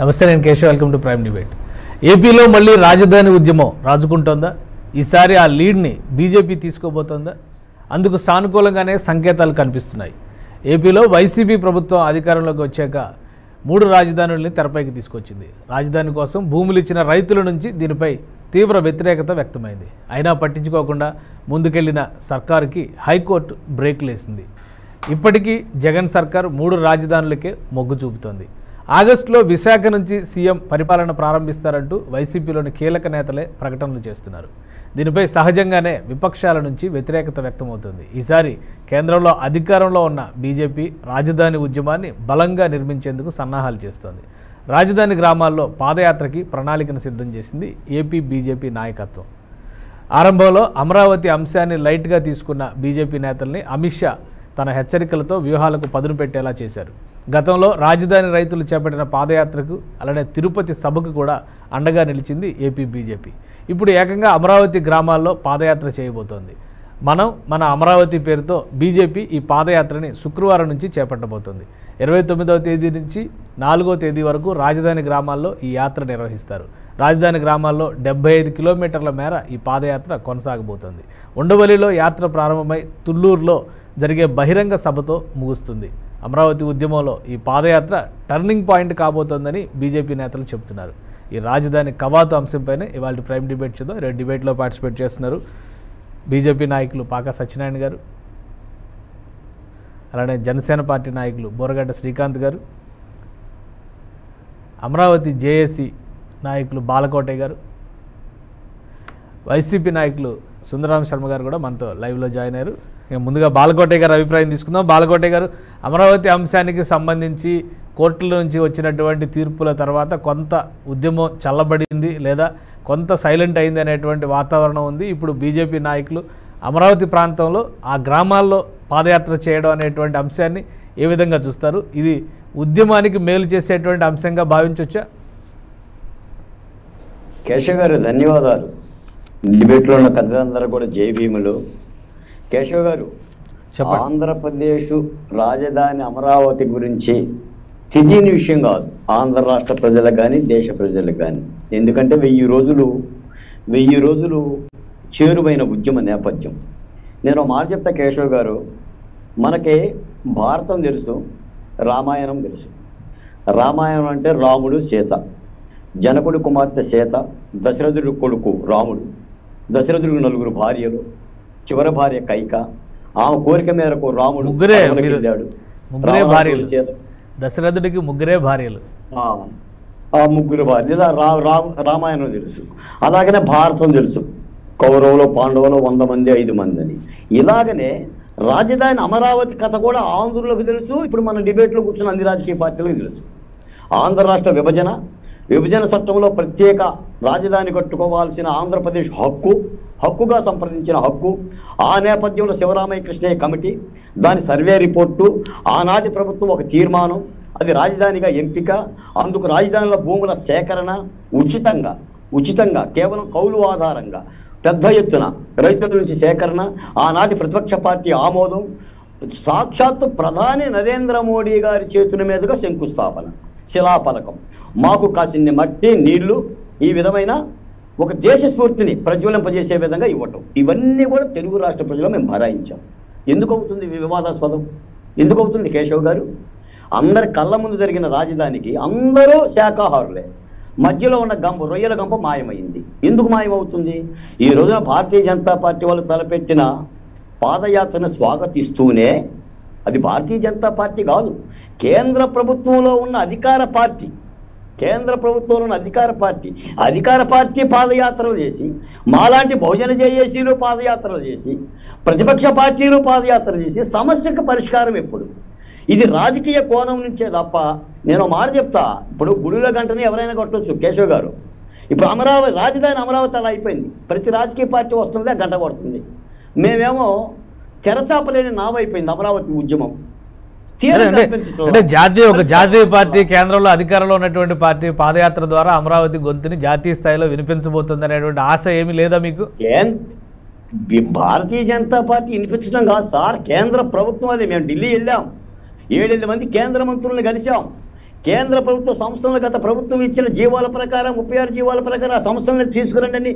నమస్తే నేను Keshav. Welcome to prime debate ఏపీలో మళ్ళీ రాజధాని ఉద్యమం రాజుకుంటోందా? ఈసారి ఆ లీడ్ని బీజేపీ తీసుకోబోతోందా? అందుకు సానుకూలంగానే సంకేతాలు కనిపిస్తున్నాయి. ఏపీలో వైసీపీ ప్రభుత్వం అధికారంలోకి వచ్చాక మూడు రాజధానుల్ని తెరపైకి తీసుకొచ్చింది. రాజధాని కోసం భూములు ఇచ్చిన రైతుల నుంచి దీనిపై తీవ్ర వ్యతిరేకత వ్యక్తమైంది. అయినా పట్టించుకోకుండా ముందుకెళ్ళిన సర్కారుకి హైకోర్టు బ్రేక్ లేసింది. ఇప్పటికీ జగన్ సర్కార్ మూడు రాజధానులకే మొగ్గు చూపుతోంది. ఆగస్టులో విశాఖ నుంచి సీఎం పరిపాలన ప్రారంభిస్తారంటూ వైసీపీలోని కీలక నేతలే ప్రకటనలు చేస్తున్నారు. దీనిపై సహజంగానే విపక్షాల నుంచి వ్యతిరేకత వ్యక్తమవుతుంది. ఈసారి కేంద్రంలో అధికారంలో ఉన్న బీజేపీ రాజధాని ఉద్యమాన్ని బలంగా నిర్మించేందుకు సన్నాహాలు చేస్తోంది. రాజధాని గ్రామాల్లో పాదయాత్రకి ప్రణాళికను సిద్ధం చేసింది ఏపీ బీజేపీ నాయకత్వం. ఆరంభంలో అమరావతి అంశాన్ని లైట్గా తీసుకున్న బీజేపీ నేతల్ని అమిత్ షా తన హెచ్చరికలతో వ్యూహాలకు పదును పెట్టేలా చేశారు. గతంలో రాజధాని రైతులు చేపట్టిన పాదయాత్రకు అలానే తిరుపతి సభకు కూడా అండగా నిలిచింది ఏపీ బీజేపీ. ఇప్పుడు ఏకంగా అమరావతి గ్రామాల్లో పాదయాత్ర చేయబోతోంది. మనం మన అమరావతి పేరుతో బీజేపీ ఈ పాదయాత్రని శుక్రవారం నుంచి చేపట్టబోతోంది. ఇరవై తొమ్మిదవ తేదీ నుంచి నాలుగో తేదీ వరకు రాజధాని గ్రామాల్లో ఈ యాత్ర నిర్వహిస్తారు. రాజధాని గ్రామాల్లో డెబ్బై ఐదు కిలోమీటర్ల మేర ఈ పాదయాత్ర కొనసాగబోతోంది. ఉండవల్లిలో యాత్ర ప్రారంభమై తుళ్ళూరులో జరిగే బహిరంగ సభతో ముగుస్తుంది. అమరావతి ఉద్యమంలో ఈ పాదయాత్ర టర్నింగ్ పాయింట్ కాబోతోందని బీజేపీ నేతలు చెబుతున్నారు. ఈ రాజధాని కవాతు అంశంపైనే ఇవాళ ప్రైమ్ డిబేట్ చేద్దాం. రేపు డిబేట్లో పార్టిసిపేట్ చేస్తున్నారు బీజేపీ నాయకులు పాక సత్యనారాయణ గారు అలానే జనసేన పార్టీ నాయకులు బోరగడ్డ శ్రీకాంత్ గారు అమరావతి జేఏసీ నాయకులు బాలకోటే గారు వైసీపీ నాయకులు సుందరరామ శర్మ గారు కూడా మనతో లైవ్లో జాయిన్ అయ్యారు. ముందుగా బాలకోటే గారు అభిప్రాయం తీసుకుందాం. బాలకోటే గారు అమరావతి అంశానికి సంబంధించి కోర్టుల నుంచి వచ్చినటువంటి తీర్పుల తర్వాత కొంత ఉద్యమం చల్లబడింది లేదా కొంత సైలెంట్ అయింది అనేటువంటి వాతావరణం ఉంది. ఇప్పుడు బీజేపీ నాయకులు అమరావతి ప్రాంతంలో ఆ గ్రామాల్లో పాదయాత్ర చేయడం అనేటువంటి అంశాన్ని ఏ విధంగా చూస్తారు? ఇది ఉద్యమానికి మేలు చేసేటువంటి అంశంగా భావించవచ్చా కేశవ్ గారు ధన్యవాదాలు. డిబేట్లో ఉన్న పెద్దలందరూ కూడా జై భీములు. కేశవ్ గారు. ఆంధ్రప్రదేశ్ రాజధాని అమరావతి గురించి తెలియని విషయం కాదు. ఆంధ్ర రాష్ట్ర ప్రజలకు కానీ దేశ ప్రజలకు కానీ ఎందుకంటే వెయ్యి రోజులు వెయ్యి రోజులు చేరువైన ఉద్యమ నేపథ్యం. నేను మాట చెప్తా కేశవ్ గారు మనకి భారతం తెలుసు రామాయణం తెలుసు. రామాయణం అంటే రాముడు సీత జనకుడి కుమార్తె సీత దశరథుడి కొడుకు రాముడు దశరథుడికి నలుగురు భార్యలు చివరి భార్య కైక. ఆమె కోరిక మేరకు రాముడు ముగ్గురే. ముగ్గురే భార్యలు. దశరథుడికి ముగ్గురే భార్యలు. ఆ, ముగ్గురు భార్య రామాయణం తెలుసు. అలాగనే భారతం తెలుసు. కౌరవులు పాండవులు వంద మంది ఐదు మంది అని ఇలాగనే రాజధాని అమరావతి కథ కూడా ఆంధ్రులకు తెలుసు. ఇప్పుడు మన డిబేట్లో కూర్చున్న అన్ని రాజకీయ పార్టీలకు తెలుసు. ఆంధ్ర రాష్ట్ర విభజన. విభజన చట్టంలో ప్రత్యేక రాజధాని కట్టుకోవాల్సిన ఆంధ్రప్రదేశ్ హక్కు. హక్కుగా సంప్రదించిన హక్కు ఆ నేపథ్యంలో శివరామయ్య కృష్ణయ్య కమిటీ దాని సర్వే రిపోర్టు ఆనాటి ప్రభుత్వం ఒక తీర్మానం అది రాజధానిగా ఎంపిక అందుకు రాజధానిలో భూముల సేకరణ ఉచితంగా ఉచితంగా కేవలం కౌలు ఆధారంగా పెద్ద ఎత్తున రైతుల నుంచి సేకరణ ఆనాటి ప్రతిపక్ష పార్టీ ఆమోదం సాక్షాత్తు ప్రధాని నరేంద్ర మోడీ గారి చేతుల మీదుగా శంకుస్థాపన శిలాఫలకం. మాకు కాసిన్ని మట్టి నీళ్ళు ఈ విధమైన ఒక దేశ స్ఫూర్తిని ప్రజ్వలింపజేసే విధంగా ఇవ్వటం. ఇవన్నీ కూడా తెలుగు రాష్ట్ర ప్రజలు మేము భరాయించాం. ఎందుకు అవుతుంది వివాదాస్పదం? ఎందుకు అవుతుంది కేశవ్ గారు? అందరి కళ్ళ ముందు జరిగిన రాజధానికి అందరూ శాఖాహారులే. మధ్యలో ఉన్న గంప రొయ్యల గంప మాయమైంది. ఎందుకు మాయమవుతుంది? ఈ రోజున భారతీయ జనతా పార్టీ వాళ్ళు తలపెట్టిన పాదయాత్రను స్వాగతిస్తూనే అది భారతీయ జనతా పార్టీ కాదు. కేంద్ర ప్రభుత్వంలో ఉన్న అధికార పార్టీ కేంద్ర ప్రభుత్వంలో అధికార పార్టీ అధికార పార్టీ పాదయాత్రలు చేసి మాలాంటి బహుజన జేఏసీలు పాదయాత్రలు చేసి ప్రతిపక్ష పార్టీలు పాదయాత్రలు చేసి సమస్యకు పరిష్కారం ఎప్పుడు? ఇది రాజకీయ కోణం నుంచే తప్ప నేను మాట చెప్తా. ఇప్పుడు గుడిలో గంటని ఎవరైనా కొట్టవచ్చు కేశవ్ గారు. ఇప్పుడు అమరావతి రాజధాని అమరావతి అలా అయిపోయింది. ప్రతి రాజకీయ పార్టీ వస్తుంది గంట కొడుతుంది. మేమేమో తెరచాపలేని నావైపోయింది అమరావతి ఉద్యమం. అంటే జాతీయ ఒక జాతీయ పార్టీ కేంద్రంలో అధికారంలో ఉన్నటువంటి పార్టీ పాదయాత్ర ద్వారా అమరావతి గొంతుని జాతీయ స్థాయిలో వినిపించబోతుంది అనేటువంటి ఆశ ఏమీ లేదా మీకు? భారతీయ జనతా పార్టీ వినిపించడం కాదు సార్. కేంద్ర ప్రభుత్వం అది. మేము ఢిల్లీ వెళ్ళాం. ఏడెనిమిది మంది కేంద్ర మంత్రుల్ని కలిసాం కేంద్ర ప్రభుత్వ సంస్థలు గత ప్రభుత్వం ఇచ్చిన జీవాల ప్రకారం ముప్పై ఆరు జీవాల ప్రకారం ఆ సంస్థలను తీసుకురండి